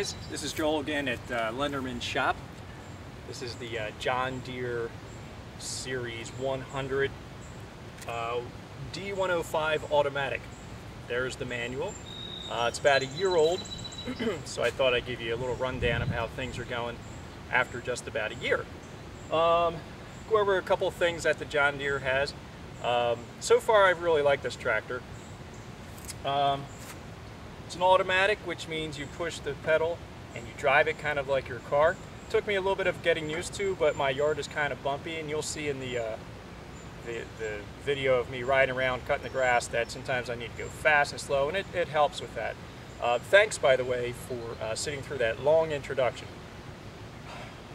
guys, this is Joel again at uh, Lenderman Shop. This is the uh, John Deere Series 100 uh, D105 automatic. There's the manual. Uh, it's about a year old, so I thought I'd give you a little rundown of how things are going after just about a year. Um, go over a couple things that the John Deere has. Um, so far I've really liked this tractor. Um, it's an automatic, which means you push the pedal and you drive it kind of like your car. It took me a little bit of getting used to, but my yard is kind of bumpy, and you'll see in the, uh, the, the, video of me riding around cutting the grass that sometimes I need to go fast and slow, and it, it helps with that. Uh, thanks, by the way, for uh, sitting through that long introduction.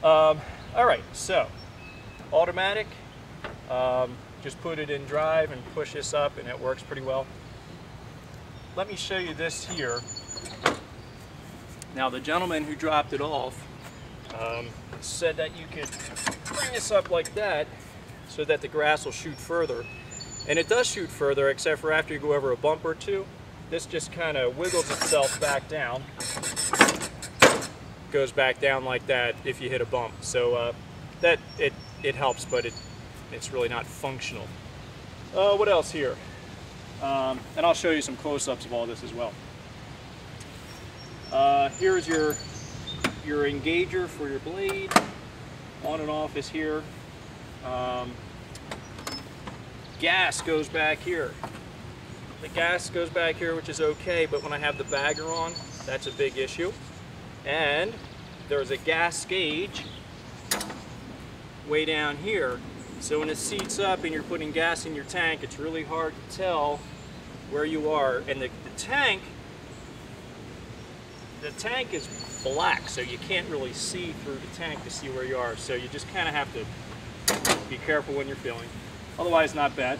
Um, all right, so automatic, um, just put it in drive and push this up, and it works pretty well let me show you this here. Now the gentleman who dropped it off um, said that you could bring this up like that so that the grass will shoot further. And it does shoot further except for after you go over a bump or two. This just kind of wiggles itself back down. Goes back down like that if you hit a bump. So uh, that it, it helps, but it, it's really not functional. Uh, what else here? Um, and I'll show you some close-ups of all this as well. Uh, here's your, your engager for your blade. On and off is here. Um, gas goes back here. The gas goes back here, which is okay, but when I have the bagger on, that's a big issue. And there's a gas gauge way down here so when it seats up and you're putting gas in your tank, it's really hard to tell where you are. And the, the tank, the tank is black, so you can't really see through the tank to see where you are. So you just kind of have to be careful when you're filling. Otherwise, not bad.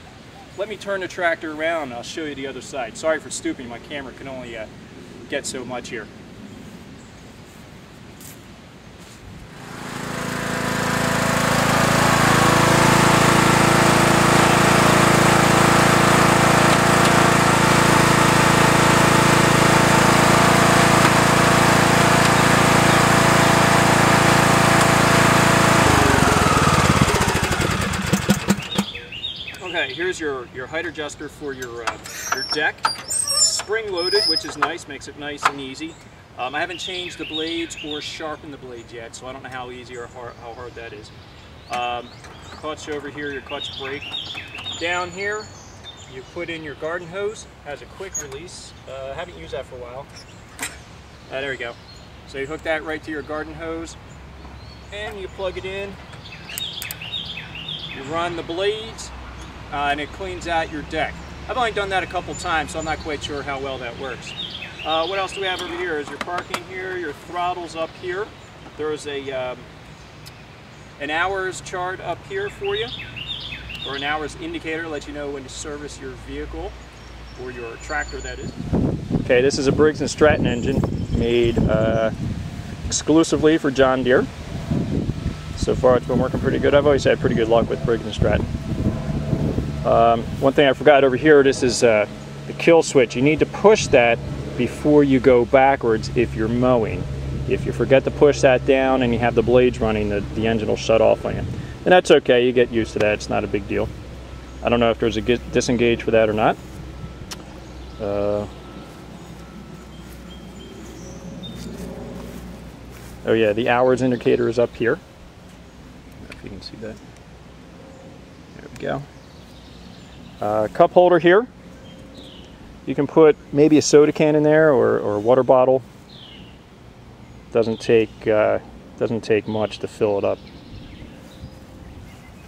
Let me turn the tractor around I'll show you the other side. Sorry for stooping, my camera can only uh, get so much here. Here's your, your height adjuster for your, uh, your deck. Spring loaded, which is nice, makes it nice and easy. Um, I haven't changed the blades or sharpened the blades yet, so I don't know how easy or hard, how hard that is. Um, clutch over here, your clutch brake. Down here, you put in your garden hose, has a quick release. Uh, haven't used that for a while. Uh, there you go. So you hook that right to your garden hose, and you plug it in. You run the blades, uh, and it cleans out your deck. I've only done that a couple times, so I'm not quite sure how well that works. Uh, what else do we have over here? Is your parking here, your throttle's up here. There's a um, an hours chart up here for you, or an hours indicator to let you know when to service your vehicle, or your tractor that is. Okay, this is a Briggs & Stratton engine made uh, exclusively for John Deere. So far it's been working pretty good. I've always had pretty good luck with Briggs & Stratton. Um, one thing I forgot over here, this is uh, the kill switch. You need to push that before you go backwards if you're mowing. If you forget to push that down and you have the blades running, the, the engine will shut off on you. And that's okay, you get used to that, it's not a big deal. I don't know if there's a disengage for that or not. Uh, oh yeah, the hours indicator is up here. if you can see that. There we go. Uh, cup holder here. You can put maybe a soda can in there or, or a water bottle. Doesn't take uh, doesn't take much to fill it up.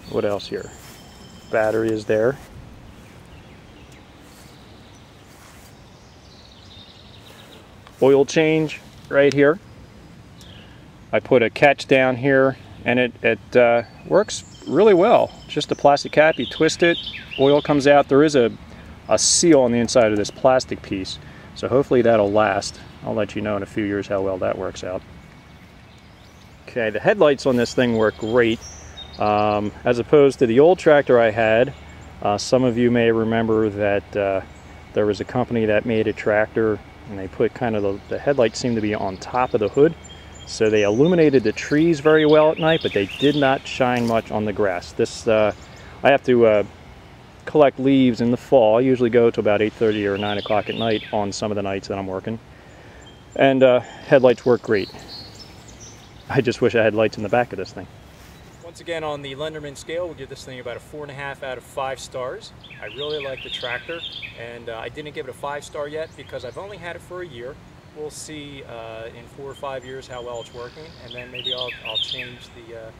What else here? Battery is there. Oil change right here. I put a catch down here and it, it uh, works really well. Just a plastic cap, you twist it, oil comes out. There is a, a seal on the inside of this plastic piece, so hopefully that'll last. I'll let you know in a few years how well that works out. Okay, the headlights on this thing work great. Um, as opposed to the old tractor I had, uh, some of you may remember that uh, there was a company that made a tractor and they put kind of the, the headlights seem to be on top of the hood. So they illuminated the trees very well at night, but they did not shine much on the grass. This, uh, I have to uh, collect leaves in the fall. I usually go to about 8.30 or 9 o'clock at night on some of the nights that I'm working. And uh, headlights work great. I just wish I had lights in the back of this thing. Once again, on the Lenderman scale, we'll give this thing about a four and a half out of five stars. I really like the tractor, and uh, I didn't give it a five star yet because I've only had it for a year. We'll see uh, in four or five years how well it's working, and then maybe I'll, I'll change the, uh,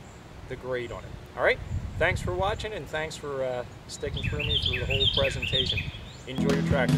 the grade on it. All right? Thanks for watching, and thanks for uh, sticking through me through the whole presentation. Enjoy your tractor.